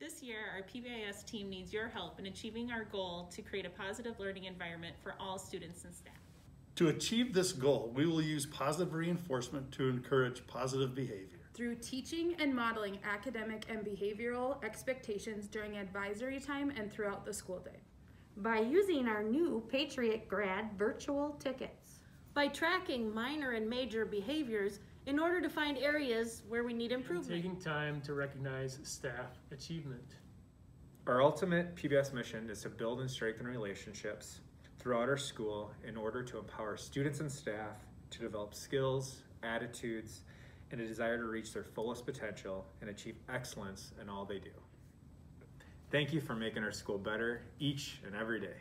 This year, our PBIS team needs your help in achieving our goal to create a positive learning environment for all students and staff. To achieve this goal, we will use positive reinforcement to encourage positive behavior. Through teaching and modeling academic and behavioral expectations during advisory time and throughout the school day. By using our new Patriot Grad virtual tickets. By tracking minor and major behaviors in order to find areas where we need and improvement. taking time to recognize staff achievement. Our ultimate PBS mission is to build and strengthen relationships throughout our school in order to empower students and staff to develop skills, attitudes, and a desire to reach their fullest potential and achieve excellence in all they do. Thank you for making our school better each and every day.